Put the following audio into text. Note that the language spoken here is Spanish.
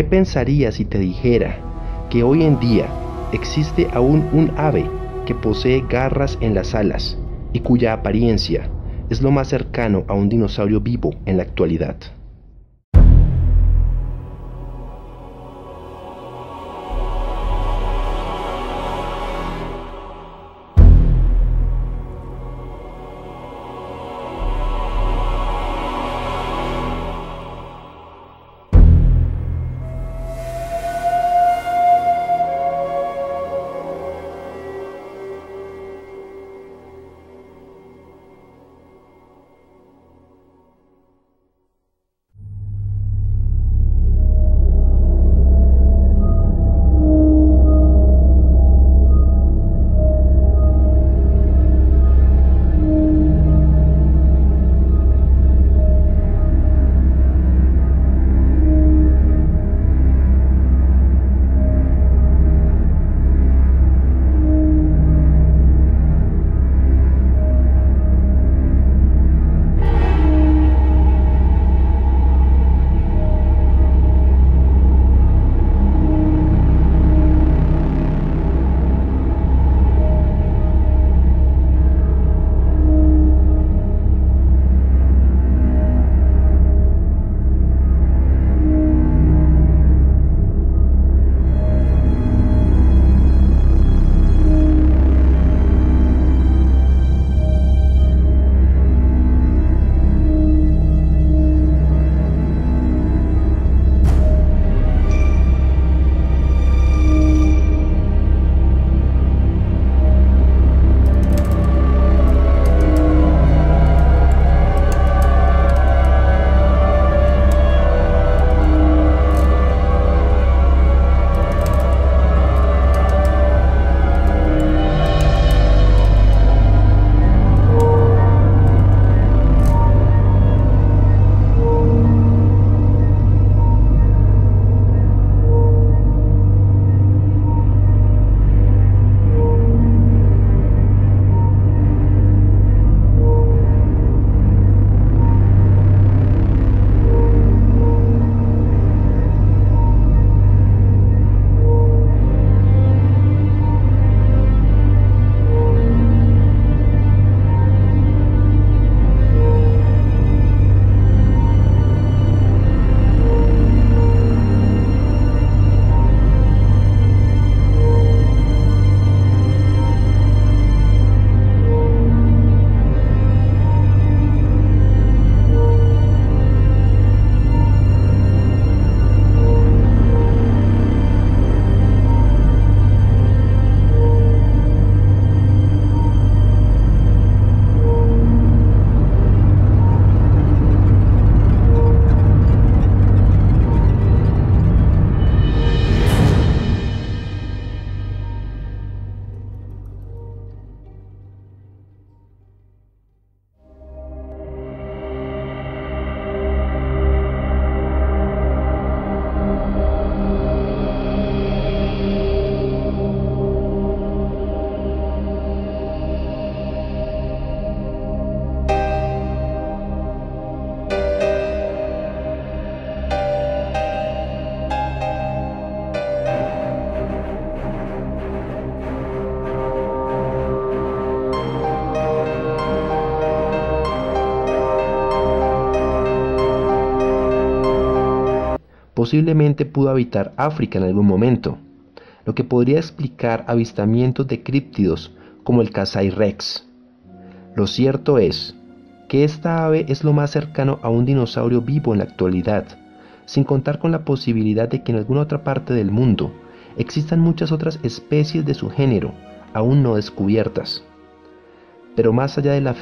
¿Qué pensarías si te dijera que hoy en día existe aún un ave que posee garras en las alas y cuya apariencia es lo más cercano a un dinosaurio vivo en la actualidad? Posiblemente pudo habitar África en algún momento, lo que podría explicar avistamientos de críptidos como el Kasai rex. Lo cierto es que esta ave es lo más cercano a un dinosaurio vivo en la actualidad, sin contar con la posibilidad de que en alguna otra parte del mundo existan muchas otras especies de su género aún no descubiertas. Pero más allá de la